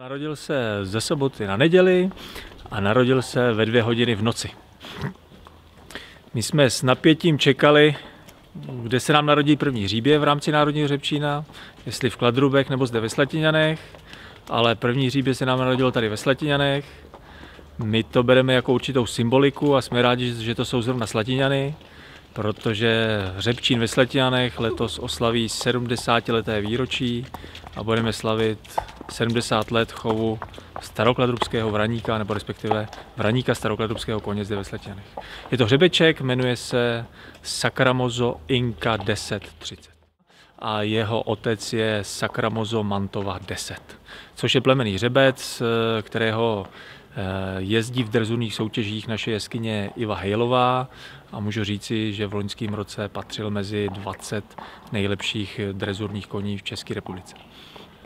Narodil se ze soboty na neděli a narodil se ve dvě hodiny v noci. My jsme s napětím čekali, kde se nám narodí první hříbě v rámci Národního řepčína, jestli v Kladrubech nebo zde ve Slatiňanech, ale první hříbě se nám narodilo tady ve Slatiňanech. My to bereme jako určitou symboliku a jsme rádi, že to jsou zrovna Slatiňany, protože Řepčín ve Slatiňanech letos oslaví 70 leté výročí a budeme slavit 70 let chovu starokladrubského vraníka, nebo respektive vraníka starokladrubského koně zde ve Sletianech. Je to hřebeček, jmenuje se Sakramozo Inka 1030 a jeho otec je Sakramozo Mantova 10, což je plemený hřebec, kterého eh, jezdí v drezurních soutěžích naše jeskyně Iva Hejlová a můžu říci, že v loňském roce patřil mezi 20 nejlepších drezurních koní v České republice.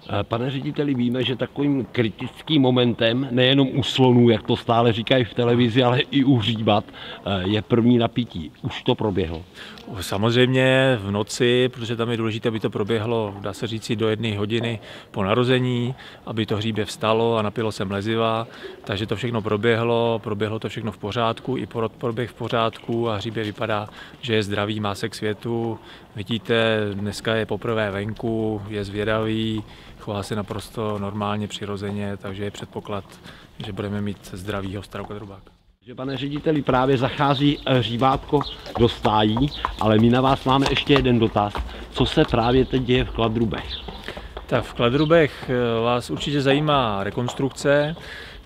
Eh, pane řediteli, víme, že takovým kritickým momentem, nejenom u slonů, jak to stále říkají v televizi, ale i u hříbat, eh, je první napítí. Už to proběhlo? Samozřejmě v noci, protože tam je důležité, aby to proběhlo, dá se říci, do jedné hodiny po narození, aby to hříbě vstalo a napilo se mleziva. Takže to všechno proběhlo, proběhlo to všechno v pořádku, i porod proběh v pořádku a hříbě vypadá, že je zdravý, má se k světu. Vidíte, dneska je poprvé venku, je zvědavý, chová se naprosto normálně, přirozeně, takže je předpoklad, že budeme mít zdravýho starokadrubáka. Že pane řediteli, právě zachází eh, řívátko do stájí, ale my na vás máme ještě jeden dotaz. Co se právě teď děje v Kladrubech? Tak v Kladrubech eh, vás určitě zajímá rekonstrukce.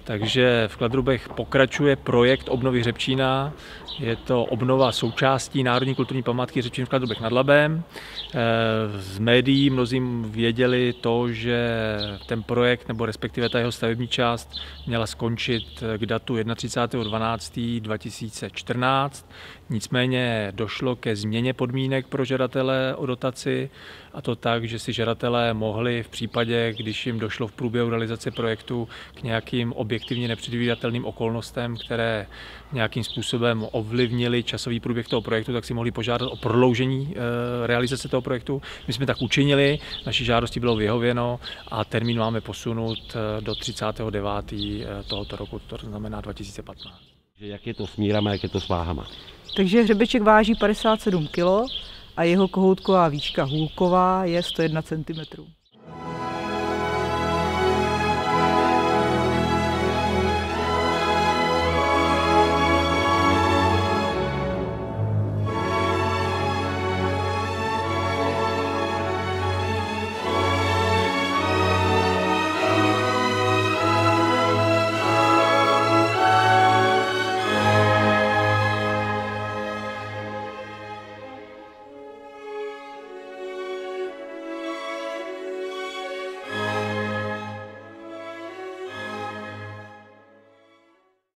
Takže v Kladrubech pokračuje projekt obnovy Řepčína. Je to obnova součástí Národní kulturní památky Řepčín v Kladrubech nad Labem. Eh, z médií mnozím věděli to, že ten projekt, nebo respektive ta jeho stavební část, měla skončit k datu 31.12.2014. Nicméně došlo ke změně podmínek pro žadatele o dotaci a to tak, že si žadatelé mohli v případě, když jim došlo v průběhu realizace projektu k nějakým objektivně nepředvídatelným okolnostem, které nějakým způsobem ovlivnili časový průběh toho projektu, tak si mohli požádat o prodloužení eh, realizace toho projektu. My jsme tak učinili, naší žádosti bylo vyhověno a termín máme posunut eh, do 39. Eh, tohoto roku, to znamená 2015. Jak je to s mírama, jak je to s váhama? Takže hřebeček váží 57 kg a jeho kohoutková výška hůlková je 101 cm.